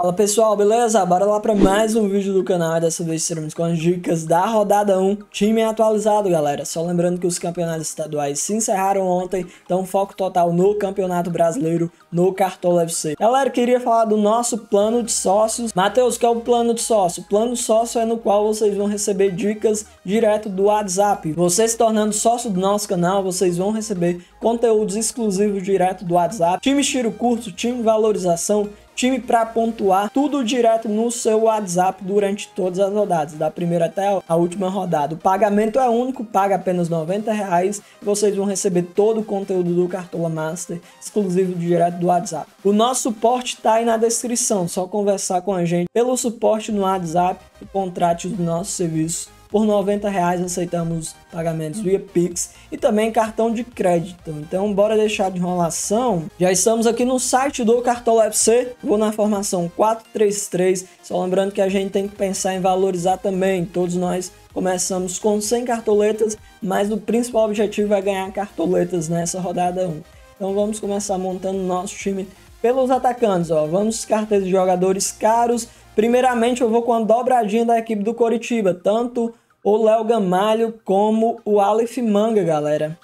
Fala pessoal, beleza? Bora lá para mais um vídeo do canal. Dessa vez seremos com as dicas da rodada 1. Time atualizado, galera. Só lembrando que os campeonatos estaduais se encerraram ontem, então foco total no Campeonato Brasileiro, no Cartola FC. Galera, queria falar do nosso plano de sócios. Matheus, que é o plano de sócio? O plano sócio é no qual vocês vão receber dicas direto do WhatsApp. Você se tornando sócio do nosso canal, vocês vão receber conteúdos exclusivos direto do WhatsApp. Time tiro curto, time valorização, time para pontuar, tudo direto no seu WhatsApp durante todas as rodadas, da primeira até a última rodada. O pagamento é único, paga apenas 90 reais. Vocês vão receber todo o conteúdo do Cartola Master exclusivo direto do WhatsApp. O nosso suporte está aí na descrição, só conversar com a gente pelo suporte no WhatsApp e contrate os nossos serviços por 90 reais aceitamos pagamentos via Pix e também cartão de crédito. Então, bora deixar de enrolação. Já estamos aqui no site do Cartola FC. Vou na formação 433. Só lembrando que a gente tem que pensar em valorizar também. Todos nós começamos com 100 cartoletas, mas o principal objetivo é ganhar cartoletas nessa rodada 1. Então, vamos começar montando nosso time pelos atacantes. Ó. Vamos cartas de jogadores caros. Primeiramente, eu vou com a dobradinha da equipe do Coritiba, tanto o Léo Gamalho como o Aleph Manga, galera.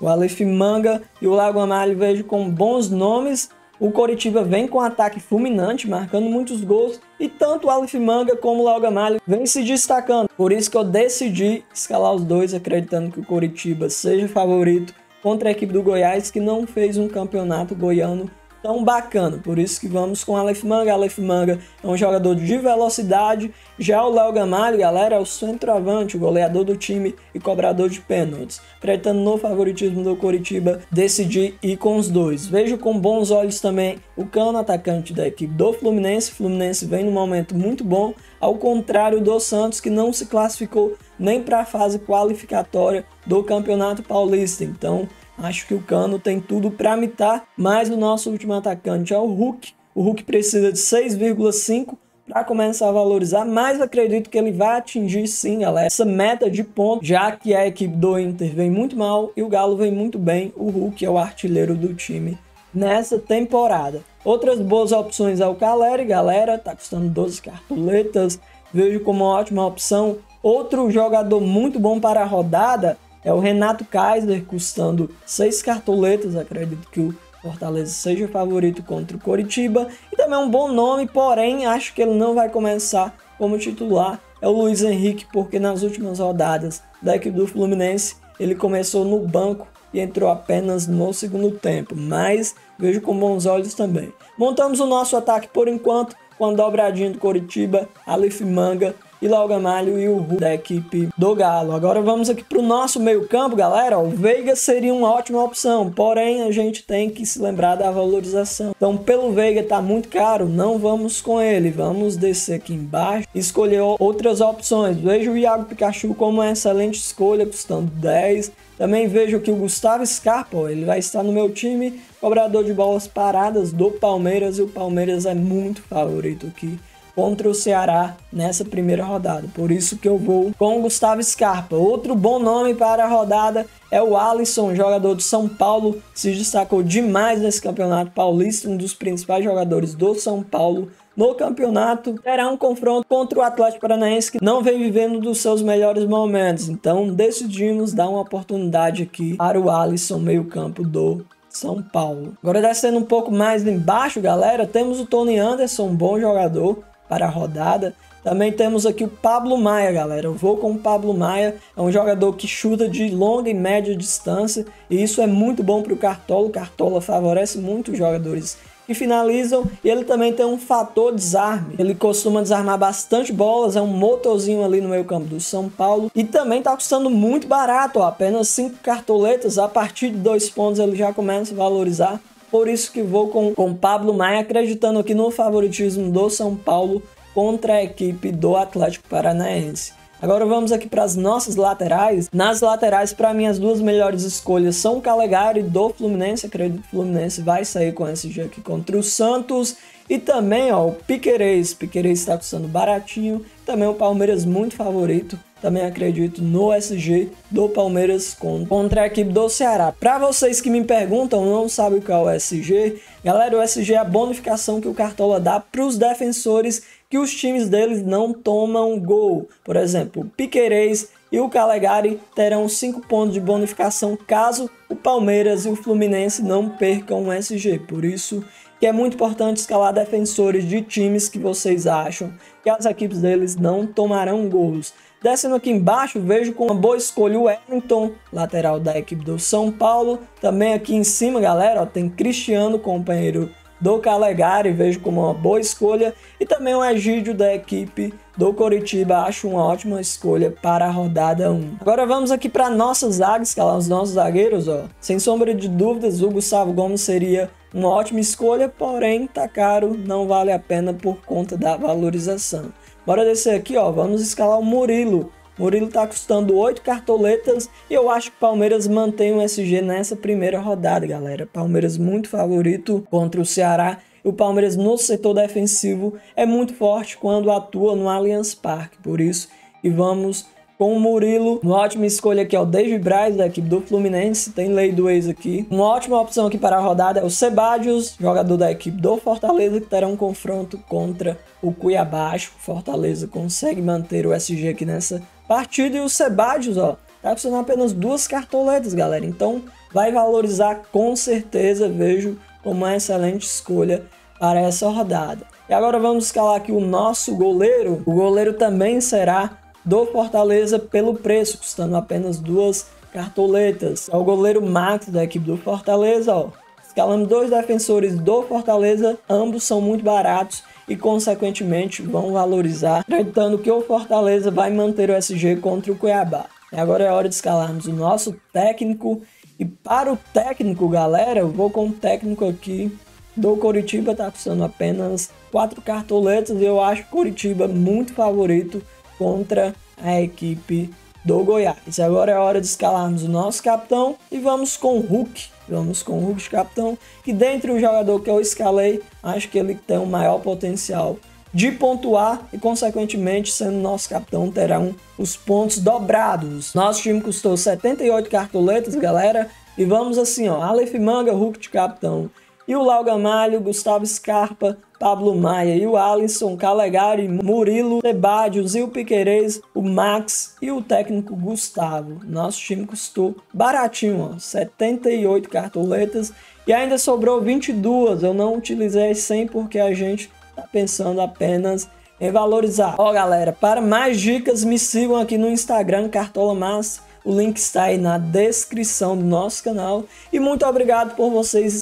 O Aleph Manga e o Léo Gamalho vejo com bons nomes. O Coritiba vem com um ataque fulminante, marcando muitos gols, e tanto o Aleph Manga como o Léo Gamalho vem se destacando. Por isso que eu decidi escalar os dois, acreditando que o Coritiba seja favorito contra a equipe do Goiás, que não fez um campeonato goiano tão bacana. Por isso que vamos com Aleph Manga. Aleph Manga é um jogador de velocidade. Já o Léo Gamalho, galera, é o centroavante, o goleador do time e cobrador de pênaltis. Pretendo no favoritismo do Coritiba decidir ir com os dois. Vejo com bons olhos também o cano atacante da equipe do Fluminense. O Fluminense vem num momento muito bom, ao contrário do Santos, que não se classificou nem para a fase qualificatória do Campeonato Paulista. Então, Acho que o Cano tem tudo para mitar, mas o nosso último atacante é o Hulk. O Hulk precisa de 6,5 para começar a valorizar, mas acredito que ele vai atingir sim, galera, essa meta de pontos, já que a equipe do Inter vem muito mal e o Galo vem muito bem. O Hulk é o artilheiro do time nessa temporada. Outras boas opções é o Caleri, galera, tá custando 12 cartoletas, vejo como uma ótima opção. Outro jogador muito bom para a rodada é o Renato Kaiser custando seis cartoletas. Acredito que o Fortaleza seja favorito contra o Coritiba. E também é um bom nome, porém acho que ele não vai começar como titular. É o Luiz Henrique, porque nas últimas rodadas da equipe do Fluminense ele começou no banco e entrou apenas no segundo tempo, mas vejo com bons olhos também. Montamos o nosso ataque por enquanto com a dobradinha do Coritiba, Alif Manga e Léo Gamalho e o Ru da equipe do Galo. Agora vamos aqui para o nosso meio campo, galera. O Veiga seria uma ótima opção, porém a gente tem que se lembrar da valorização. Então, pelo Veiga tá muito caro, não vamos com ele. Vamos descer aqui embaixo e escolher outras opções. Vejo o Iago Pikachu como uma excelente escolha, custando 10. Também vejo que o Gustavo Scarpa, ele vai estar no meu time, cobrador de bolas paradas do Palmeiras, e o Palmeiras é muito favorito aqui contra o Ceará nessa primeira rodada. Por isso que eu vou com Gustavo Scarpa. Outro bom nome para a rodada é o Alisson, jogador do São Paulo, se destacou demais nesse campeonato paulista, um dos principais jogadores do São Paulo no campeonato. Terá um confronto contra o Atlético Paranaense que não vem vivendo dos seus melhores momentos. Então decidimos dar uma oportunidade aqui para o Alisson, meio-campo do são Paulo. Agora descendo um pouco mais embaixo, galera, temos o Tony Anderson, um bom jogador, para a rodada. Também temos aqui o Pablo Maia, galera. Eu vou com o Pablo Maia, é um jogador que chuta de longa e média distância e isso é muito bom para o Cartola. O Cartola favorece muito os jogadores que finalizam e ele também tem um fator desarme. Ele costuma desarmar bastante bolas, é um motorzinho ali no meio campo do São Paulo e também está custando muito barato, ó, apenas 5 cartoletas. A partir de dois pontos ele já começa a valorizar. Por isso que vou com, com Pablo Maia, acreditando aqui no favoritismo do São Paulo contra a equipe do Atlético Paranaense. Agora vamos aqui para as nossas laterais. Nas laterais, para mim, as duas melhores escolhas são o Calegari do Fluminense. Acredito que o Fluminense vai sair com esse jogo aqui contra o Santos. E também ó, o Piquerez. Piquerez está custando baratinho. Também o Palmeiras muito favorito também acredito no SG do Palmeiras contra a equipe do Ceará. Para vocês que me perguntam, não sabem qual é o SG, galera, o SG é a bonificação que o Cartola dá para os defensores que os times deles não tomam gol. Por exemplo, o Piquerez e o Calegari terão 5 pontos de bonificação caso o Palmeiras e o Fluminense não percam o SG. Por isso que é muito importante escalar defensores de times que vocês acham que as equipes deles não tomarão gols. Descendo aqui embaixo, vejo com uma boa escolha o Wellington, lateral da equipe do São Paulo. Também aqui em cima, galera, ó, tem Cristiano, companheiro do Calegari, vejo como uma boa escolha. E também o Egídio da equipe do Coritiba, acho uma ótima escolha para a rodada 1. Agora vamos aqui para nossas zagas, que os nossos zagueiros, ó. Sem sombra de dúvidas, o Gustavo Gomes seria uma ótima escolha, porém tá caro, não vale a pena por conta da valorização. Bora descer aqui, ó, vamos escalar o Murilo. Murilo tá custando 8 cartoletas e eu acho que o Palmeiras mantém o SG nessa primeira rodada, galera. Palmeiras muito favorito contra o Ceará. O Palmeiras no setor defensivo é muito forte quando atua no Allianz Parque. Por isso, e vamos com o Murilo. Uma ótima escolha aqui o David Braz, da equipe do Fluminense. Tem lei do ex aqui. Uma ótima opção aqui para a rodada é o Sebadios, jogador da equipe do Fortaleza, que terá um confronto contra o Cuiabá. Fortaleza consegue manter o SG aqui nessa partida. E o Sebadios, ó, tá custando apenas duas cartoletas, galera. Então vai valorizar com certeza. Vejo como uma excelente escolha para essa rodada. E agora vamos escalar aqui o nosso goleiro. O goleiro também será do Fortaleza pelo preço, custando apenas duas cartoletas. É o goleiro Max da equipe do Fortaleza, ó. Escalamos dois defensores do Fortaleza, ambos são muito baratos e consequentemente vão valorizar, acreditando que o Fortaleza vai manter o SG contra o Cuiabá. E agora é hora de escalarmos o nosso técnico. E para o técnico, galera, eu vou com o técnico aqui do Coritiba, tá custando apenas quatro cartoletas eu acho Coritiba muito favorito contra a equipe do Goiás. Agora é hora de escalarmos o nosso capitão e vamos com o Hulk. Vamos com o Hulk capitão, que dentre o jogador que eu escalei, acho que ele tem o maior potencial de pontuar e, consequentemente, sendo nosso capitão, terão os pontos dobrados. Nosso time custou 78 cartoletas, galera. E vamos assim, ó, Aleph Manga, Hulk de capitão. E o Lau Gamalho, Gustavo Scarpa, Pablo Maia e o Alisson, Calegari, Murilo, Sebadios e o Piquerez, o Max e o técnico Gustavo. Nosso time custou baratinho, ó, 78 cartoletas e ainda sobrou 22. Eu não utilizei 100 porque a gente tá pensando apenas em valorizar. Ó, galera, para mais dicas me sigam aqui no Instagram Cartola Massa. O link está aí na descrição do nosso canal. E muito obrigado por vocês